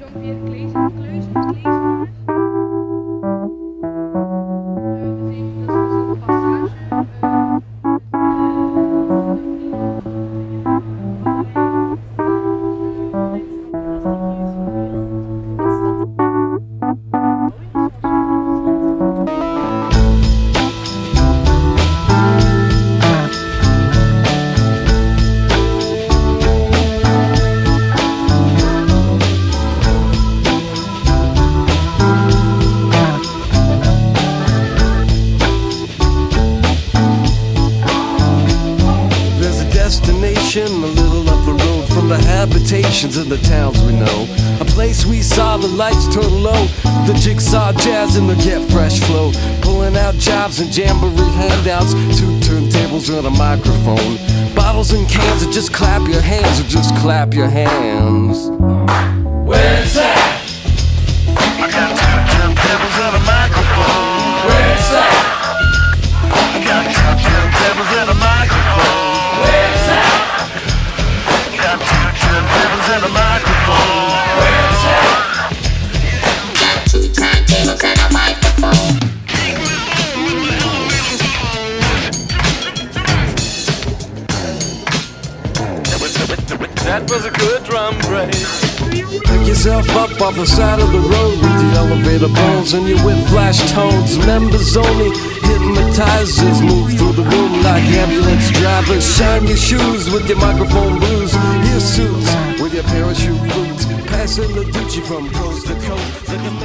jongeer, klees, kleus, klees. Destination a little up the road from the habitations of the towns we know. A place we saw the lights turn low, the jigsaw jazz and the get fresh flow. Pulling out jobs and jamboree handouts, two turntables and a microphone. Bottles and cans, or just clap your hands, or just clap your hands. That was a good drum break. Pick yourself up off the side of the road with the elevator bones and your with flash tones. Members only hypnotizers move through the room like ambulance drivers. Shine your shoes with your microphone blues. Your suits with your parachute boots. Passing the Gucci from coast to coast.